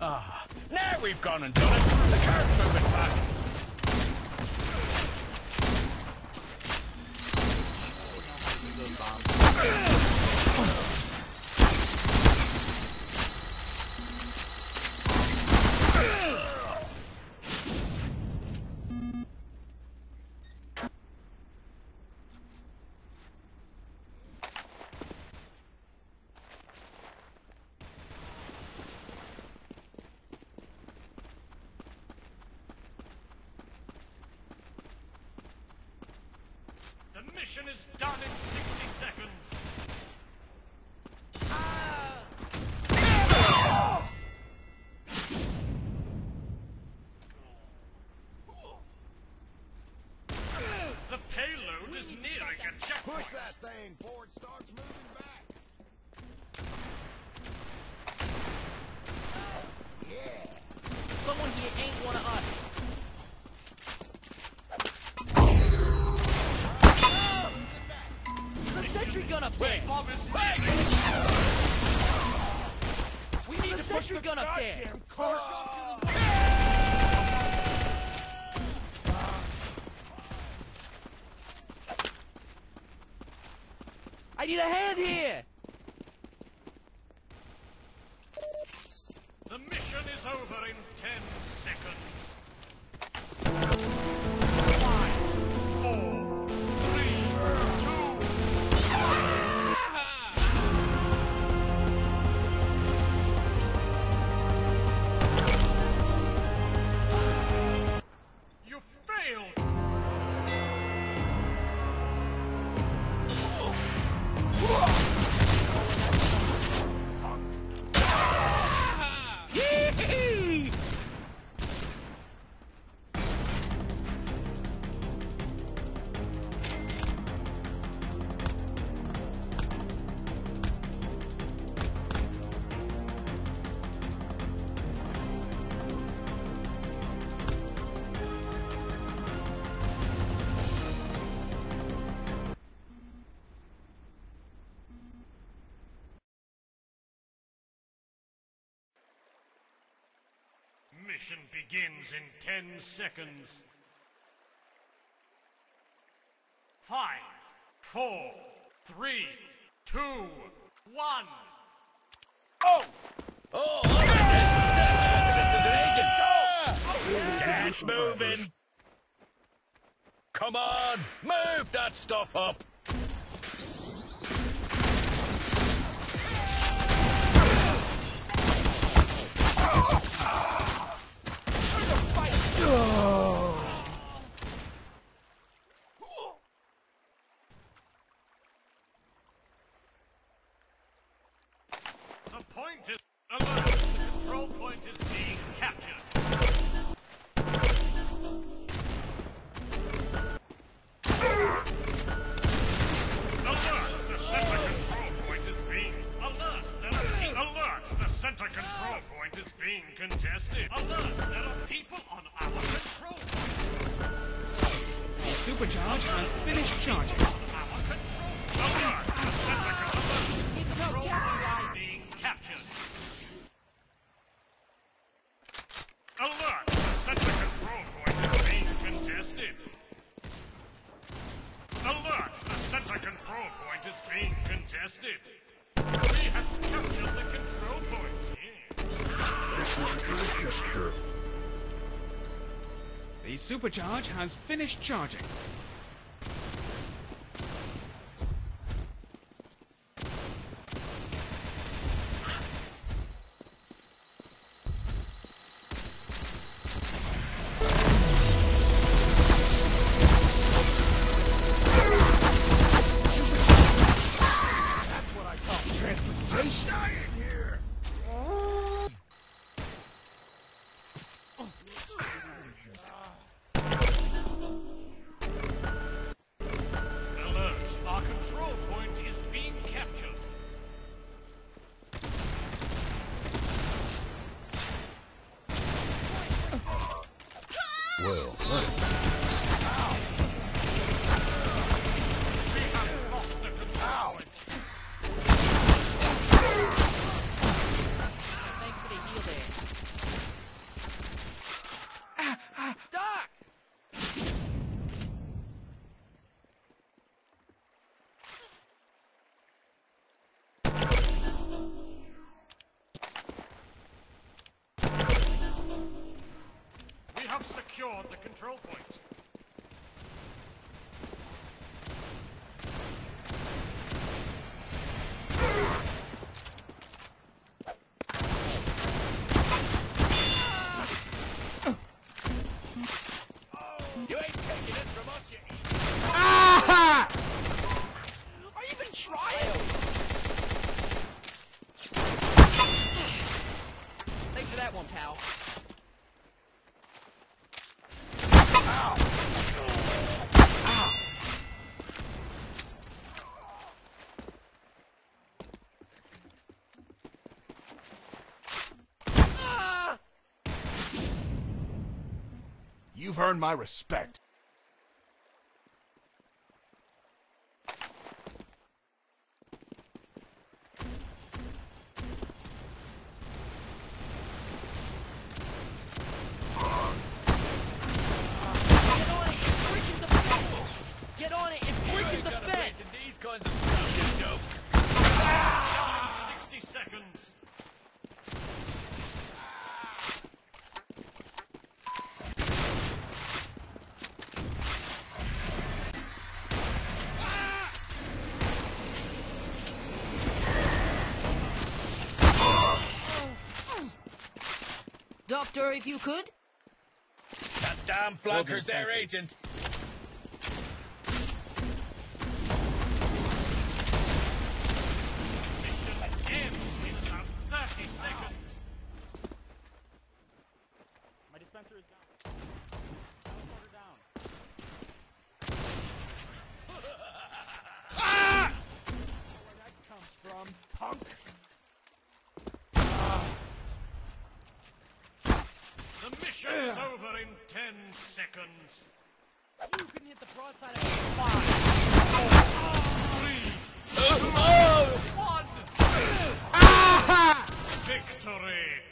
Ah, now we've gone and done it. The car's moving back. The mission is done in 60 seconds. The payload is nearing a checkpoint. Push that thing before it starts moving back. Yeah. Someone here ain't one of us. Sentry gun up there! Bomb is We need the sentry gun up there! I need a hand here! Mission begins in 10 seconds. Five, four, three, two, one. Oh, an agent. Get moving. Come on, move that stuff up. Point is being contested. Alert! There are people on our control point. Supercharge has finished charging. Our control. Alert! The center control. He's Control point is being captured. Alert! The center control point is being contested. Alert! The center control point is being contested. We have captured the control point. The supercharge has finished charging. Well, have secured the control point. You ain't taking it from us, you idiot. Ah! Are you even trying? Thanks for that one, pal. Ah! You've earned my respect. Get on it and freaking defend! Get on it and freaking defend! these kinds of stuff, you dope. Down in 60 seconds. Doctor, if you could. That damn flanker's their agent. Mission ends in about 30 seconds. My dispenser is down. Teleporter down. Where that comes from, punk? The mission is over in 10 seconds. You can hit the broadside of oh, five. Victory!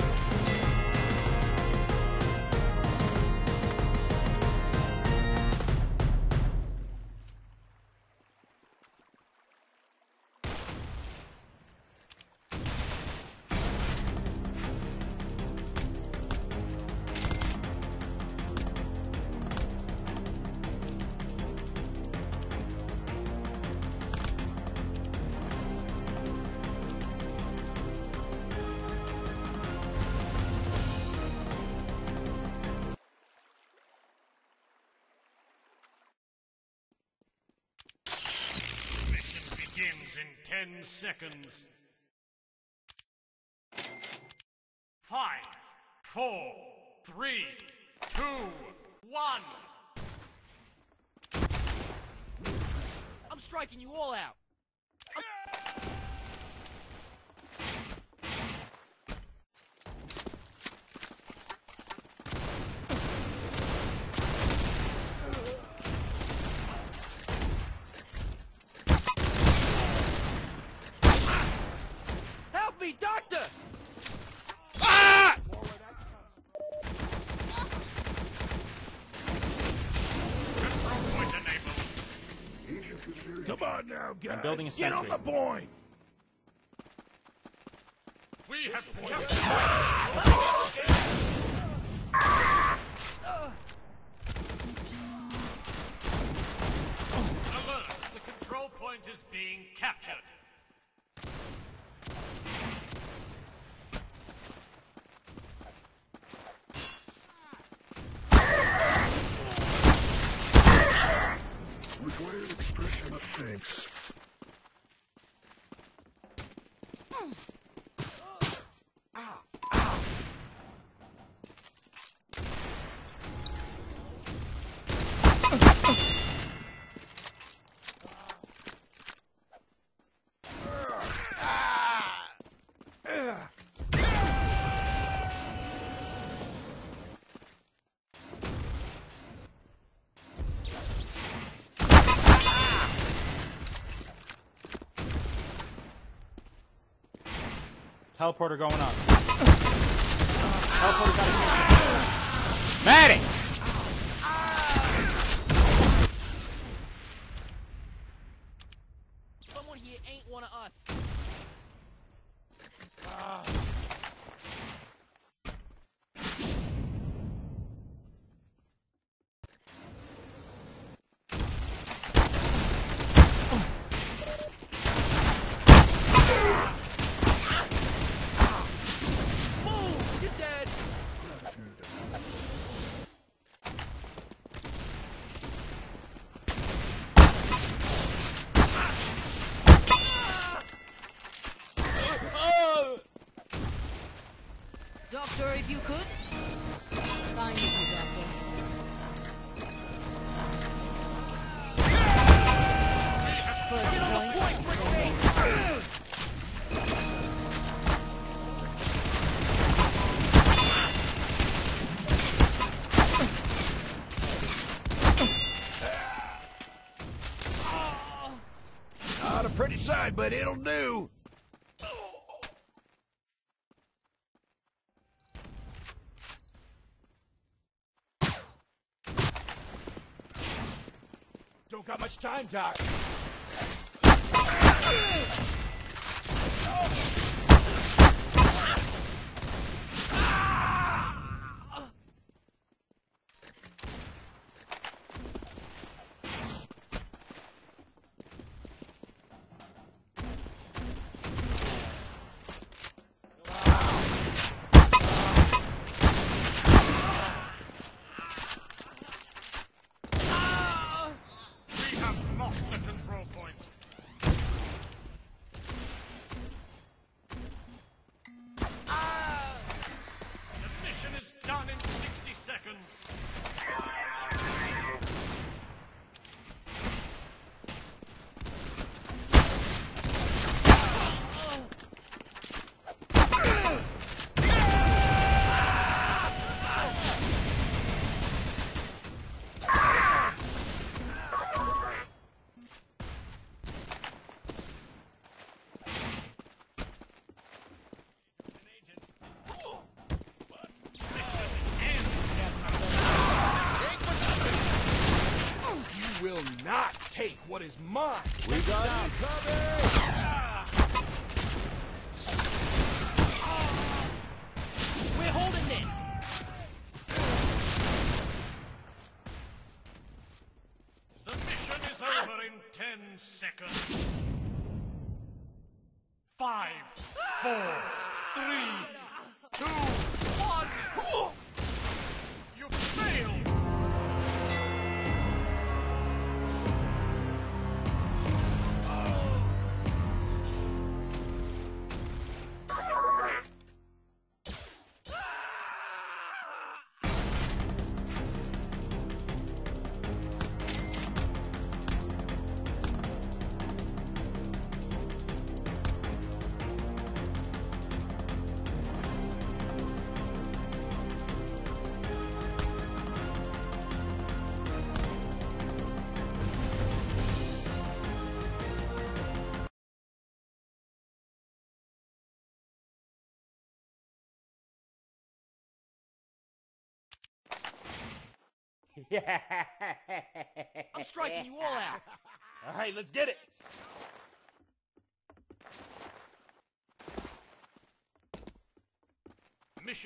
In 10 seconds. Five, four, three, two, one. I'm striking you all out. Help me, doctor! Control point enabled. Come on now, guys. I'm building a Get on sentry. the point. We have captured. Alert! The control point is being captured. Teleporter going up. Teleporter got a Maddie! Someone here ain't one of us. Sight, but it'll do. Don't got much time, Doc. We have lost the control point. The mission is done in 60 seconds. What is mine. We got you covered. Ah! We're holding this. The mission is over in 10 seconds. Five, four, three, two, one. I'm striking you all out. All right, let's get it. Mission